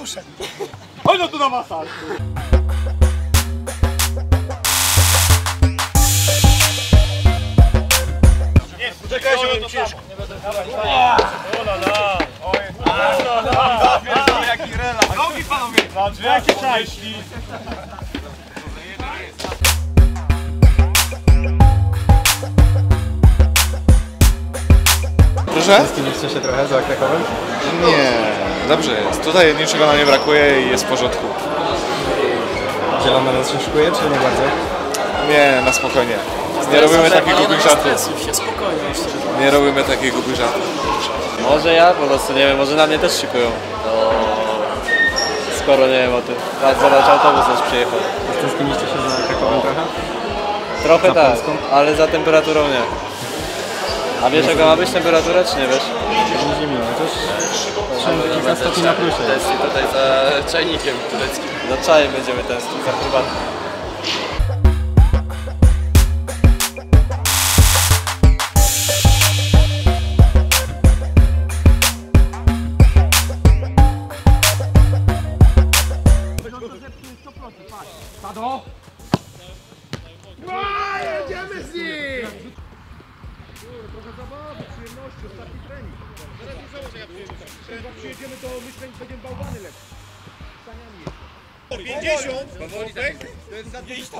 duszę. Chodź no tu na masaż. Czekajcie, bo mi ciężko. Nogi panowie! Jakie części? Proszę? Styliliście się trochę za Krakowem? Nie, dobrze jest. Tutaj niczego nam nie brakuje i jest w porządku. Zielona nas się szykuje, czy nie bardzo? Nie, na spokojnie. Nie robimy takich głupich żartów. się spokojnie jeszcze. Nie robimy takich głupich żartów. Może ja po prostu nie wiem, może na mnie też szykują. To... Skoro nie wiem o tym. Patrz, zobacz, autobus też przyjechał. Stęskniliście się za Krakowem trochę? Trochę Za tak, ale za temperaturą nie. A wiesz jaka ma być temperatura, czy nie wiesz? Będzie zimno, chociaż 30 kilka stopni na plusie. jest. tutaj za czajnikiem tureckim. Za czajem będziemy tęsknić, za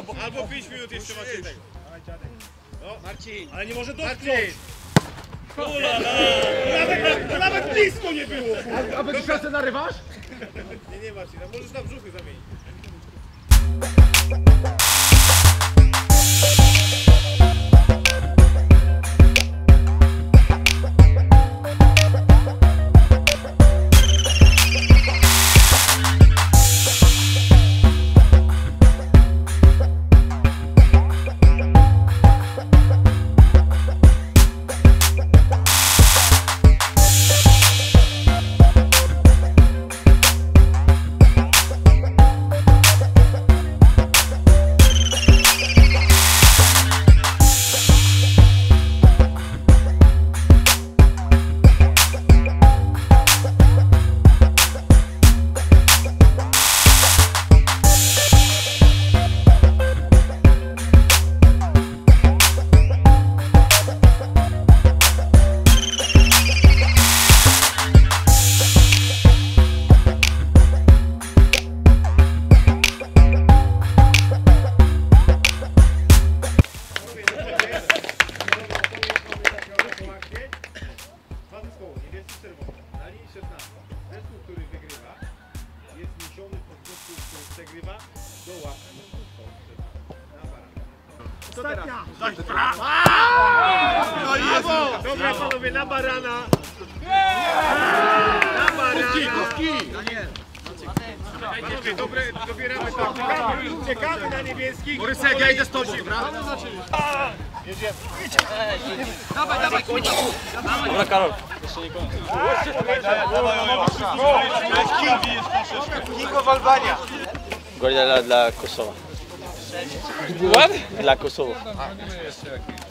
prywatnym. Albo 5 minut jeszcze macie tego. No, Marcin. Ale nie może dotknąć. Ulala. Nawet, nawet blisko nie było. A, a będziesz szansę narywasz? Nie, nie Marcin, a możesz na brzuchy zamienić. Ostatnia! No i jest! Dobra panowie, na barana! Na barana! Panowie, dobre, dobieramy tak. Czekamy, czekamy na niebieskich. Borysek, ja idę z tobą, dobra? Jedziemy. Dobra Karol. Kingo Walbania. Guardiola dla Kosowa. What? Dla Kosovo.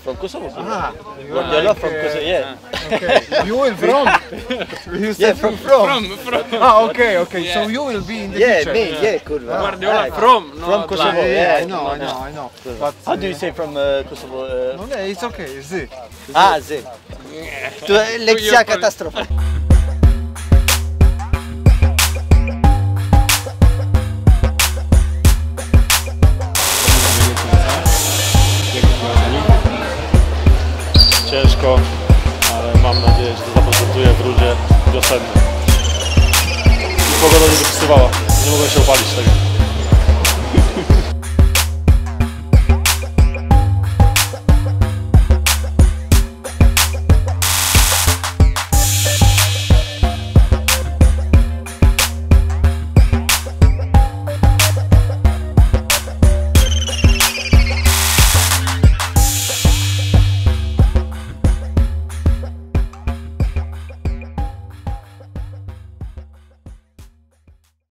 From Kosovo. Guardiola from Kosovo, yeah. You will from? You said from from. Ah, okay, okay. So you will be in the Yeah, picture. me, yeah, kurwa. Guardiola from, from Kosovo, Yeah, yeah. I know, I know, I know. But How do you say from uh, Kosovo? Uh, no, no, it's okay. Z. ah, Z. To lekcja katastrofa. Ciężko, ale mam nadzieję, że to zaprezentuje w rudzie wiosennym. I pogoda nie dopisywała, nie mogłem się opalić tego.